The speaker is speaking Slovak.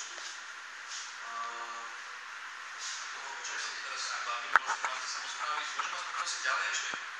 počuť. Toho, o čom sa teraz bavíme, možno máte samozprávy, môžem vás poprosiť ďalej ešte?